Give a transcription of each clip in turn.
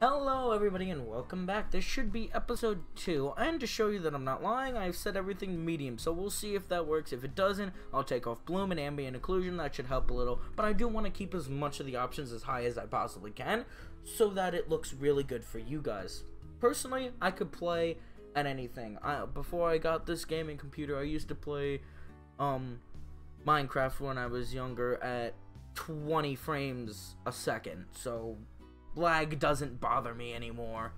Hello everybody and welcome back. This should be episode 2 and to show you that I'm not lying I've set everything medium so we'll see if that works. If it doesn't I'll take off bloom and ambient occlusion that should help a little but I do want to keep as much of the options as high as I possibly can so that it looks really good for you guys. Personally I could play at anything. I, before I got this gaming computer I used to play um, Minecraft when I was younger at 20 frames a second so lag doesn't bother me anymore.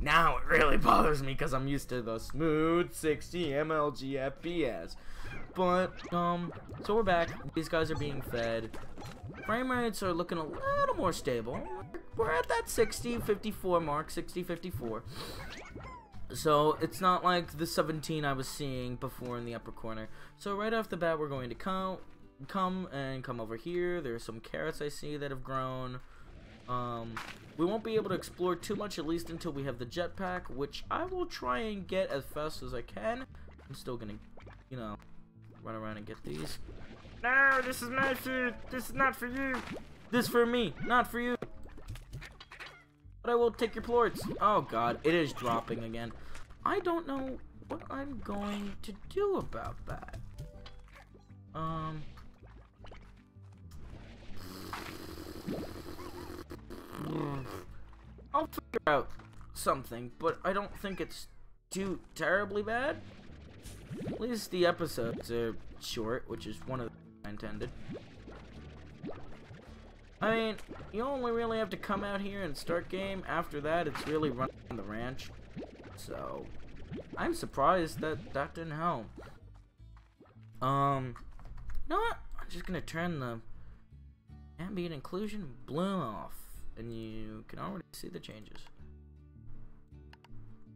Now it really bothers me because I'm used to the smooth 60 MLG FPS. But, um, so we're back. These guys are being fed. Frame rates are looking a little more stable. We're at that 60, 54 mark, 60, 54. So it's not like the 17 I was seeing before in the upper corner. So right off the bat, we're going to come, come and come over here. There's some carrots I see that have grown. Um, we won't be able to explore too much, at least until we have the jetpack, which I will try and get as fast as I can. I'm still gonna, you know, run around and get these. No, this is my food. This is not for you. This for me, not for you. But I will take your plorts. Oh god, it is dropping again. I don't know what I'm going to do about that. Um... I'll figure out something, but I don't think it's too terribly bad. At least the episodes are short, which is one of the intended. I mean, you only really have to come out here and start game. After that, it's really running on the ranch. So, I'm surprised that that didn't help. Um, you know what? I'm just gonna turn the ambient occlusion bloom off and you can already see the changes.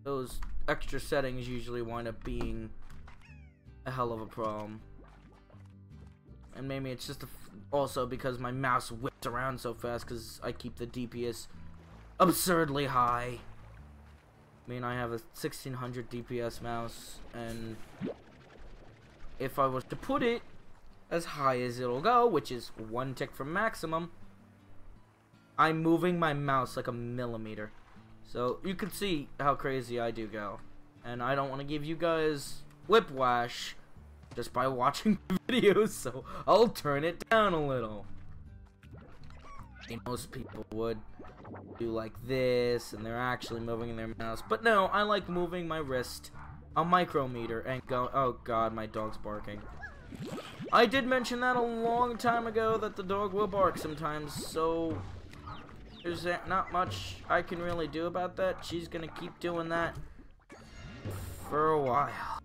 Those extra settings usually wind up being a hell of a problem. And maybe it's just also because my mouse whips around so fast because I keep the DPS absurdly high. I mean, I have a 1600 DPS mouse, and if I was to put it as high as it'll go, which is one tick from maximum, I'm moving my mouse like a millimeter. So you can see how crazy I do go. And I don't want to give you guys whiplash just by watching the videos, so I'll turn it down a little. Most people would do like this, and they're actually moving their mouse. But no, I like moving my wrist a micrometer and go. Oh god, my dog's barking. I did mention that a long time ago that the dog will bark sometimes, so there's not much I can really do about that. She's gonna keep doing that for a while.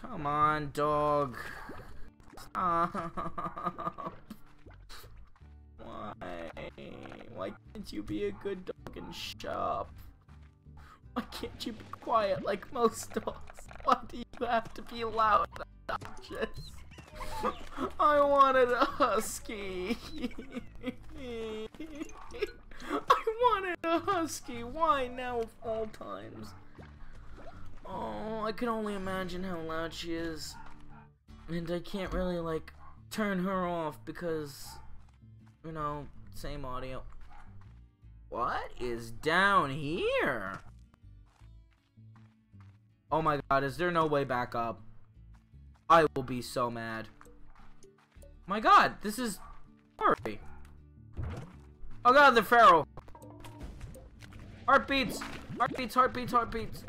Come on, dog. Why? Why can't you be a good dog and shop? Why can't you be quiet like most dogs? Why do you have to be loud and obnoxious? I wanted a husky. I wanted a husky. Why now of all times? Oh, I can only imagine how loud she is. And I can't really, like, turn her off because, you know, same audio. What is down here? Oh my god, is there no way back up? I will be so mad. My god, this is Hurry. Oh god, the feral. Heartbeats! Heartbeats, heartbeats, heartbeats.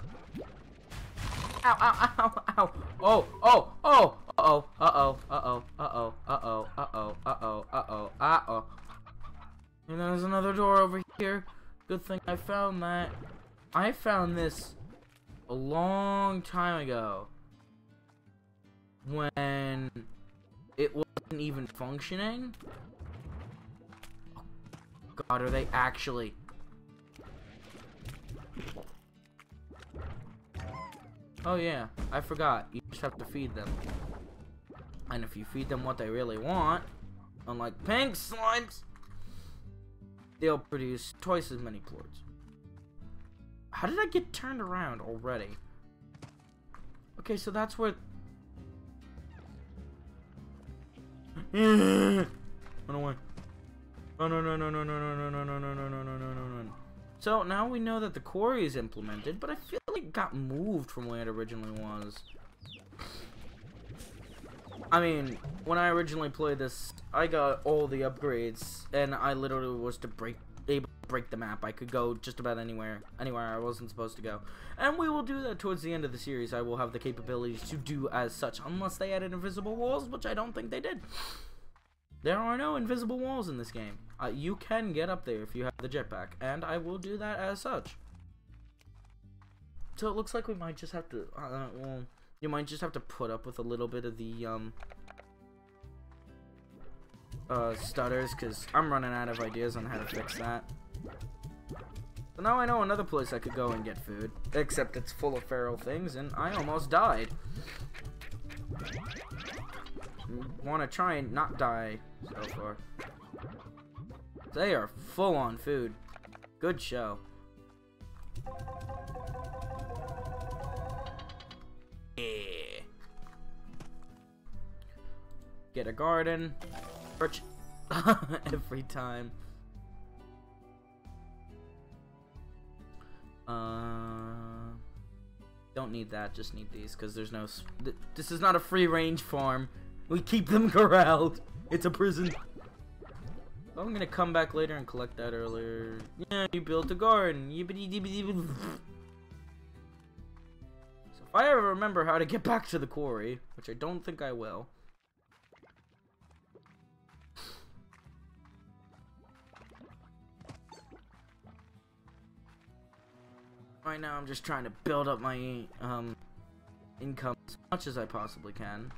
Ow, ow, ow, ow. Oh, oh, oh. Uh-oh, uh-oh, uh-oh, uh-oh, uh-oh, uh-oh, uh-oh, uh-oh, uh-oh. And there's another door over here. Good thing I found that. I found this a long time ago when it wasn't even functioning. Oh, God, are they actually? Oh yeah, I forgot. You just have to feed them. And if you feed them what they really want, unlike pink slimes, they'll produce twice as many plorts. How did I get turned around already? Okay, so that's where... Run away. Oh, no, no, no, no, no, no, no, no, no, no, no, no, no, no, no, no. So now we know that the quarry is implemented, but I feel like it got moved from where it originally was. I mean, when I originally played this, I got all the upgrades, and I literally was to break able to break the map. I could go just about anywhere, anywhere I wasn't supposed to go. And we will do that towards the end of the series. I will have the capabilities to do as such, unless they added invisible walls, which I don't think they did. There are no invisible walls in this game. Uh, you can get up there if you have the jetpack, and I will do that as such. So it looks like we might just have to, uh, well, you might just have to put up with a little bit of the, um, uh, stutters, because I'm running out of ideas on how to fix that. So now I know another place I could go and get food, except it's full of feral things, and I almost died. Want to try and not die so far. They are full on food. Good show. Yeah. Get a garden. Birch. Every time. Uh, don't need that. Just need these because there's no. Th this is not a free range farm. We keep them corralled. It's a prison. I'm gonna come back later and collect that earlier. Yeah, you built a garden. So if I ever remember how to get back to the quarry, which I don't think I will. Right now I'm just trying to build up my um income as much as I possibly can.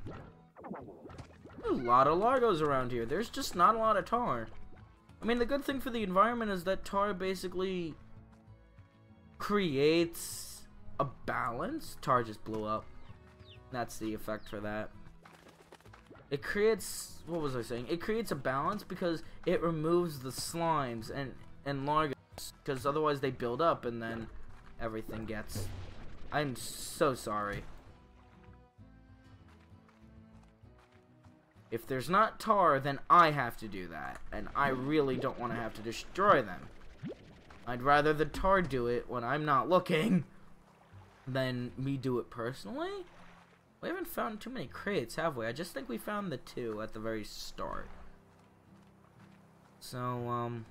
A lot of Largos around here. There's just not a lot of tar. I mean, the good thing for the environment is that tar basically creates a balance. Tar just blew up. That's the effect for that. It creates, what was I saying? It creates a balance because it removes the slimes and, and Largos. Because otherwise they build up and then everything gets... I'm so sorry. If there's not tar, then I have to do that. And I really don't want to have to destroy them. I'd rather the tar do it when I'm not looking than me do it personally. We haven't found too many crates, have we? I just think we found the two at the very start. So, um...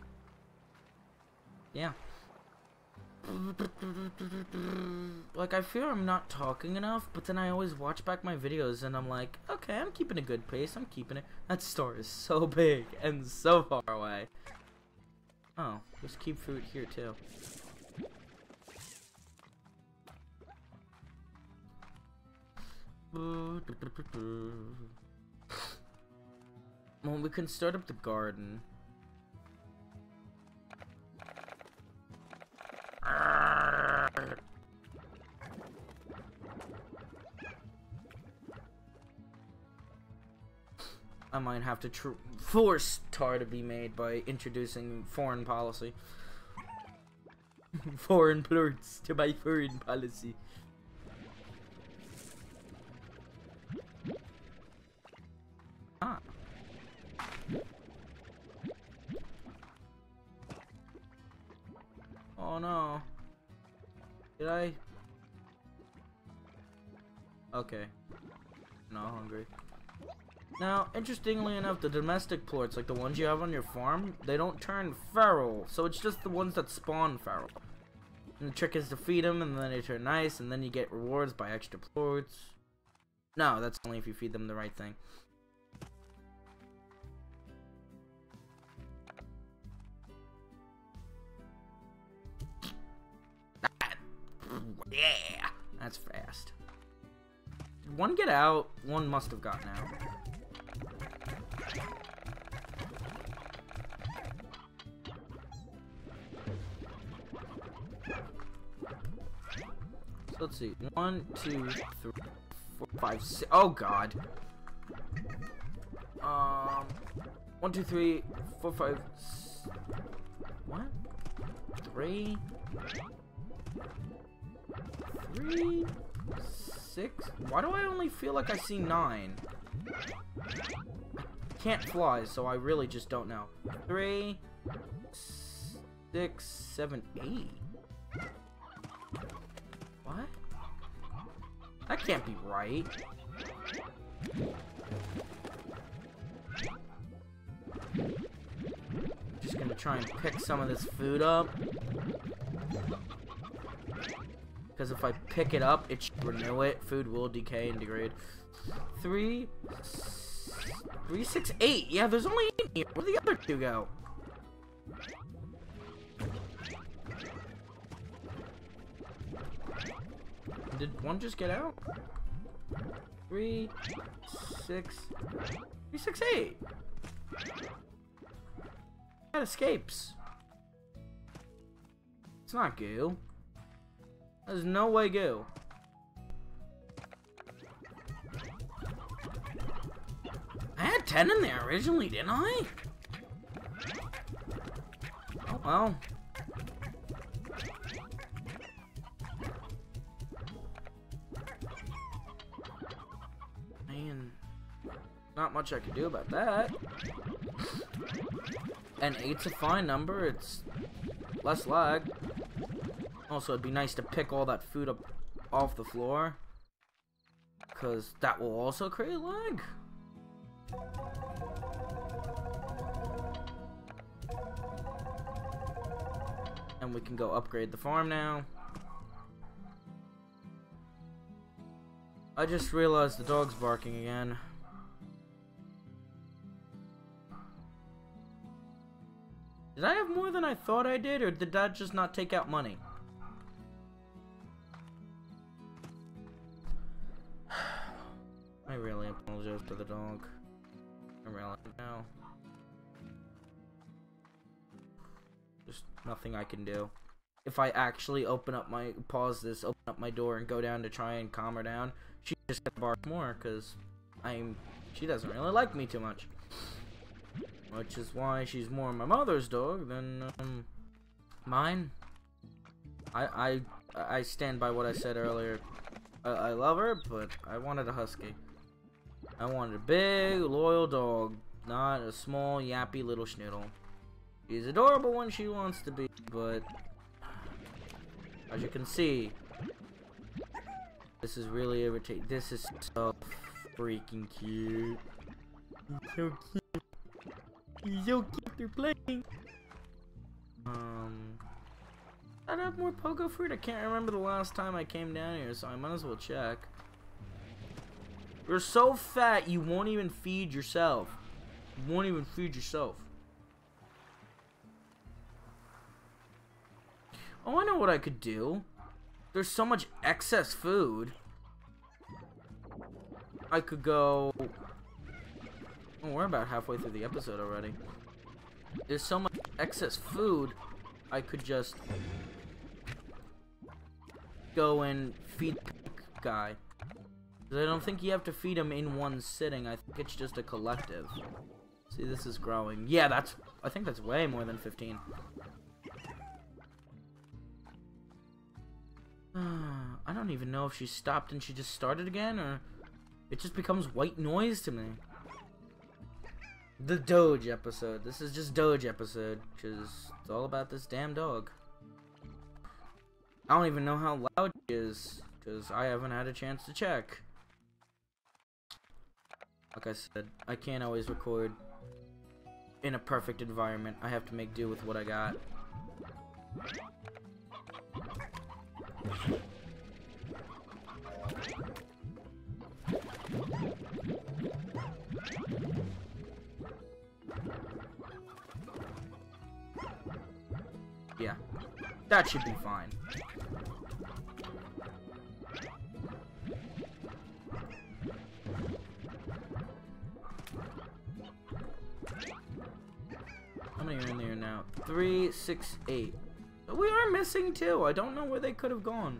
Yeah like I fear I'm not talking enough, but then I always watch back my videos and I'm like, okay, I'm keeping a good pace. I'm keeping it. That store is so big and so far away. Oh, let's keep food here too. Well, we can start up the garden. I might have to force tar to be made by introducing foreign policy. foreign plorts to my foreign policy. Oh no. Did I? Okay. Not hungry. Now, interestingly enough, the domestic plorts, like the ones you have on your farm, they don't turn feral. So it's just the ones that spawn feral. And the trick is to feed them, and then they turn nice, and then you get rewards by extra plorts. No, that's only if you feed them the right thing. Yeah, that's fast. Did one get out? One must have gotten out. let's see. One, two, three, four, five, six. Oh god. Um. One, two, three, four, five. What? Three. Three. six. Why do I only feel like I see nine? I can't fly, so I really just don't know. Three, six, seven, eight. What? That can't be right. Just gonna try and pick some of this food up. Because if I pick it up, it should renew it. Food will decay and degrade. Three, three, six, eight. Yeah, there's only eight here. Where'd the other two go? Did one just get out? Three, six, three, six, eight. That escapes. It's not goo. There's no way go. I had 10 in there originally, didn't I? Oh well. Man, not much I could do about that. And 8's a fine number, it's less lag. Also, it'd be nice to pick all that food up off the floor. Because that will also create lag. And we can go upgrade the farm now. I just realized the dog's barking again. Did I have more than I thought I did, or did that just not take out money? I really apologize to the dog. I really know. Just nothing I can do. If I actually open up my pause this, open up my door, and go down to try and calm her down, she just bark more because I'm. She doesn't really like me too much, which is why she's more my mother's dog than um, mine. I I I stand by what I said earlier. I, I love her, but I wanted a husky. I wanted a big, loyal dog, not a small, yappy little schnoodle. She's adorable when she wants to be, but as you can see, this is really irritating. This is so freaking cute. So cute. He's keep cute. Playing. Um, I have more pogo fruit. I can't remember the last time I came down here, so I might as well check. You're so fat you won't even feed yourself. You won't even feed yourself. Oh, I know what I could do. There's so much excess food. I could go... We're about halfway through the episode already. There's so much excess food, I could just go and feed the guy. I don't think you have to feed him in one sitting. I think it's just a collective. See, this is growing. Yeah, that's... I think that's way more than 15. I don't even know if she stopped and she just started again, or... It just becomes white noise to me. The Doge episode. This is just Doge episode, because it's all about this damn dog. I don't even know how loud she is, because I haven't had a chance to check. Like I said, I can't always record in a perfect environment. I have to make do with what I got. That should be fine. How many are in there now? Three, six, eight. We are missing two. I don't know where they could have gone.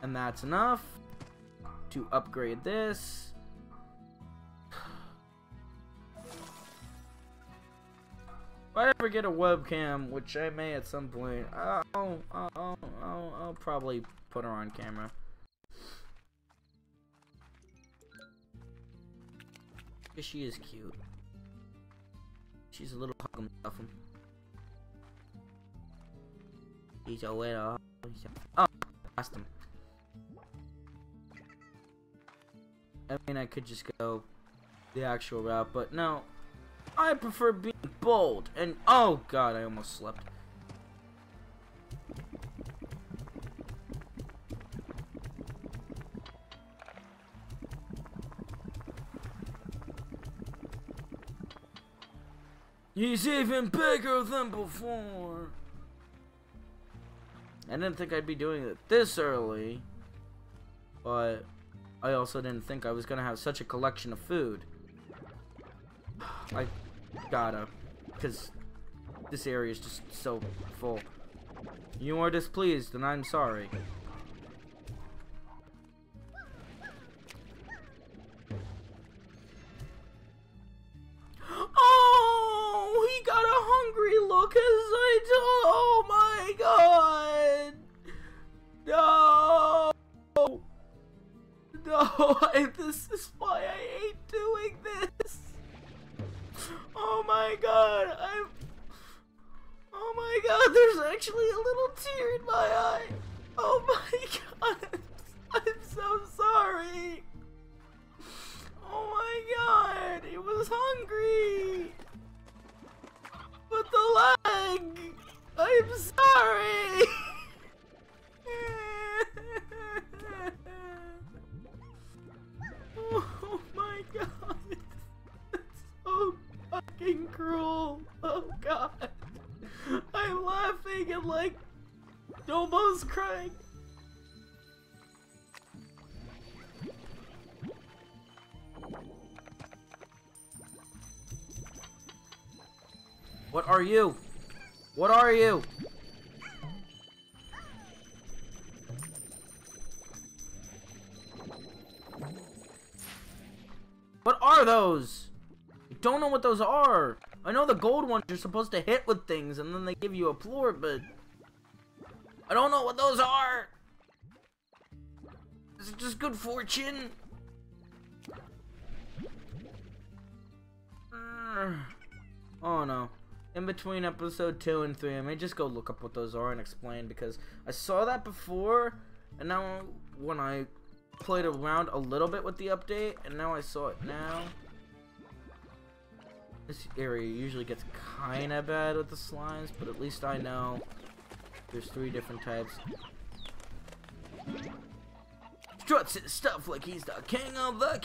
And that's enough to upgrade this. Whatever ever get a webcam, which I may at some point, I'll, I'll, I'll, I'll, probably put her on camera. She is cute. She's a little huck'em stuff'em. He's a little. Oh, asked him. I mean, I could just go the actual route, but no. I prefer being bold. And oh god, I almost slept. He's even bigger than before. I didn't think I'd be doing it this early, but I also didn't think I was gonna have such a collection of food. I gotta, because this area is just so full. You are displeased, and I'm sorry. Oh, he got a hungry look as I do. Oh my god. No. No, I, this is why I my god, I'm... Oh my god, there's actually a little tear in my eye. Oh my god, I'm so sorry. Oh my god, he was hungry. But the leg, I'm sorry. fucking cruel. Oh god. I'm laughing and like almost crying. What are you? What are you? What those are. I know the gold ones you're supposed to hit with things and then they give you a floor, but I don't know what those are. Is it just good fortune? Uh, oh no. In between episode 2 and 3, I may just go look up what those are and explain because I saw that before and now when I played around a little bit with the update and now I saw it now. This area usually gets kinda bad with the slimes, but at least I know there's three different types. Struts his stuff like he's the king of the.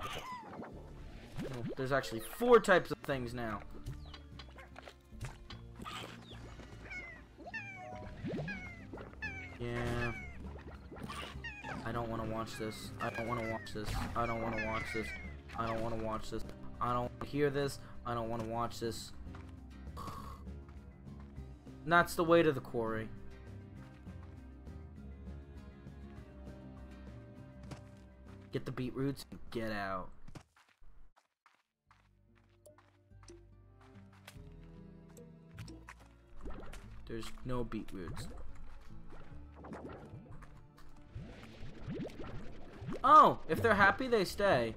Oh, there's actually four types of things now. Yeah. I don't want to watch this. I don't want to watch this. I don't want to watch this. I don't want to watch this. I don't want to hear this. I don't want to watch this. That's the way to the quarry. Get the beetroots and get out. There's no beetroots. Oh, if they're happy, they stay.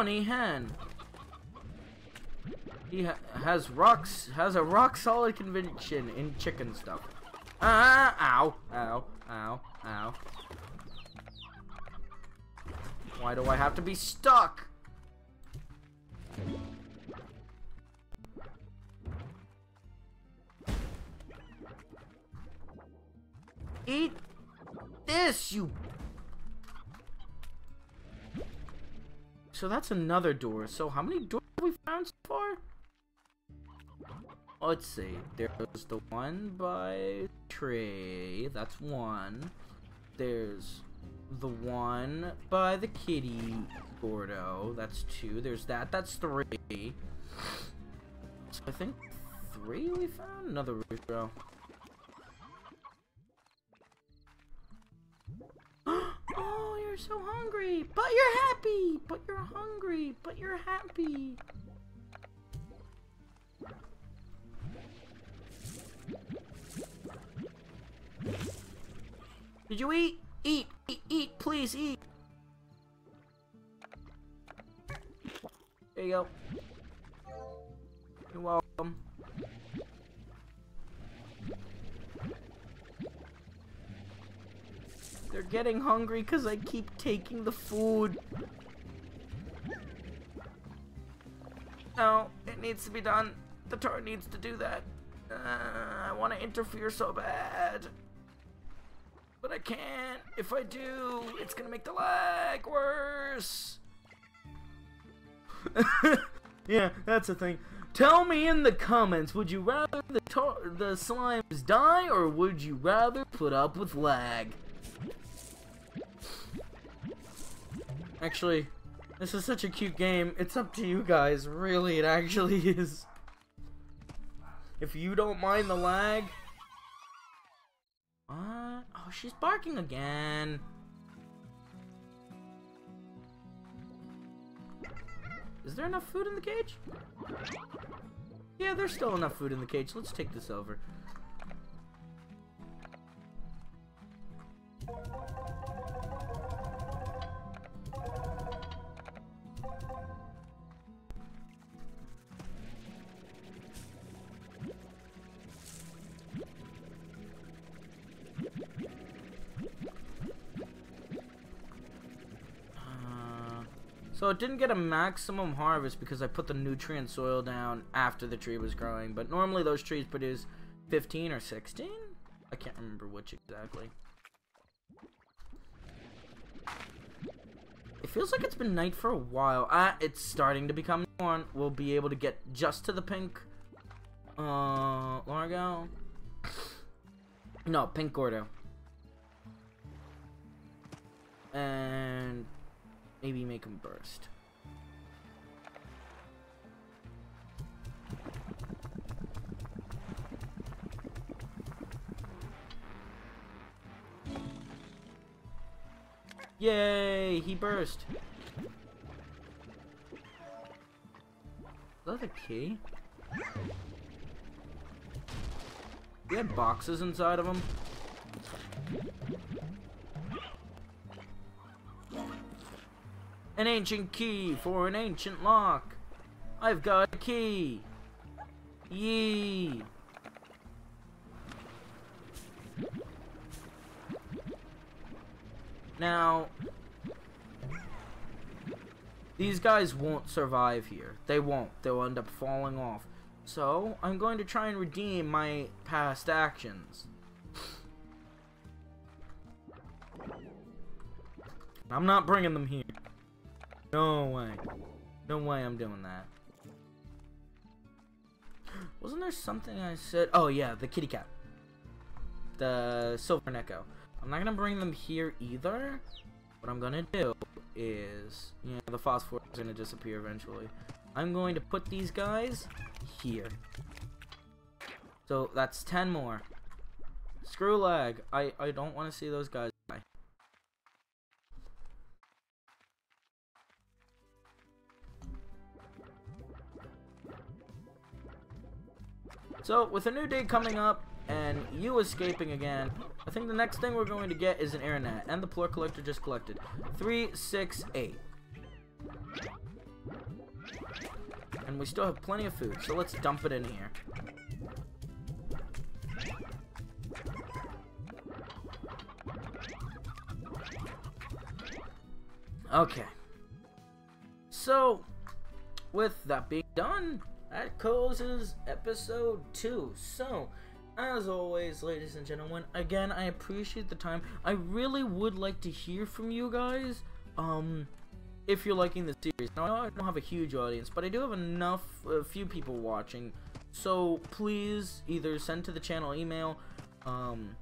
Stony hen. He ha has rocks has a rock solid conviction in chicken stuff. Ah! Ow! Ow! Ow! Ow! Why do I have to be stuck? Eat this, you... So that's another door. So how many doors have we found so far? Let's see. There's the one by tree. That's one. There's the one by the kitty Gordo. That's two. There's that. That's three. So I think three we found? Another row. So hungry. But you're happy. But you're hungry. But you're happy. Did you eat? Eat, eat, eat, please eat. There you go. You're welcome. They're getting hungry because I keep taking the food. No, it needs to be done. The turret needs to do that. Uh, I want to interfere so bad. But I can't. If I do, it's gonna make the lag worse. yeah, that's the thing. Tell me in the comments, would you rather the the slimes die or would you rather put up with lag? Actually, this is such a cute game. It's up to you guys. Really, it actually is. If you don't mind the lag. What? Oh, she's barking again. Is there enough food in the cage? Yeah, there's still enough food in the cage. Let's take this over. So it didn't get a maximum harvest because I put the nutrient soil down after the tree was growing. But normally those trees produce 15 or 16? I can't remember which exactly. It feels like it's been night for a while. Ah, it's starting to become dawn. We'll be able to get just to the pink uh, Largo. No, pink Gordo. And Maybe make him burst. Yay! He burst! Is that a key? We had boxes inside of them. An ancient key for an ancient lock. I've got a key. Yee. Now, these guys won't survive here. They won't. They'll end up falling off. So, I'm going to try and redeem my past actions. I'm not bringing them here. No way. No way I'm doing that. Wasn't there something I said? Oh, yeah, the kitty cat. The silver Neko. I'm not going to bring them here either. What I'm going to do is, know, the phosphor is going to disappear eventually. I'm going to put these guys here. So that's 10 more. Screw lag. I, I don't want to see those guys So, with a new day coming up, and you escaping again, I think the next thing we're going to get is an airnet, and the plort collector just collected. Three, six, eight. And we still have plenty of food, so let's dump it in here. Okay. So, with that being done, that closes episode 2. So, as always, ladies and gentlemen, again, I appreciate the time. I really would like to hear from you guys. Um, if you're liking the series. Now, I don't have a huge audience, but I do have enough, a few people watching. So, please either send to the channel email, um,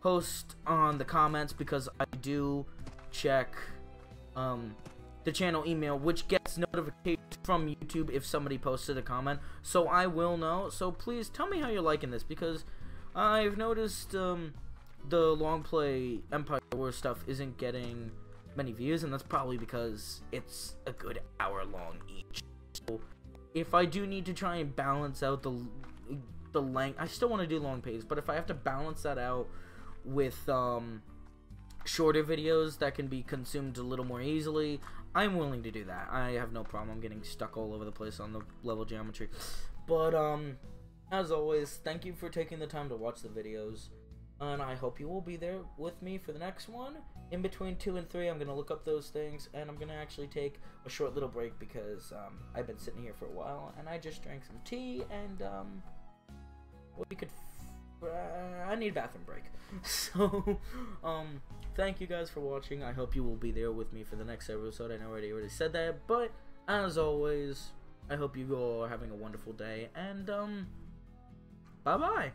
post on the comments because I do check, um, the channel email, which gets notifications from YouTube if somebody posted a comment, so I will know. So please tell me how you're liking this because I've noticed um, the long play Empire War stuff isn't getting many views, and that's probably because it's a good hour long each. So if I do need to try and balance out the the length, I still want to do long plays, but if I have to balance that out with um, shorter videos that can be consumed a little more easily, I'm willing to do that. I have no problem getting stuck all over the place on the level geometry. But, um, as always, thank you for taking the time to watch the videos. And I hope you will be there with me for the next one. In between 2 and 3, I'm going to look up those things. And I'm going to actually take a short little break because um, I've been sitting here for a while. And I just drank some tea. And, um, we could... Uh, I need a bathroom break. so, um, thank you guys for watching. I hope you will be there with me for the next episode. I know I already, already said that, but as always, I hope you all are having a wonderful day, and, um, bye-bye.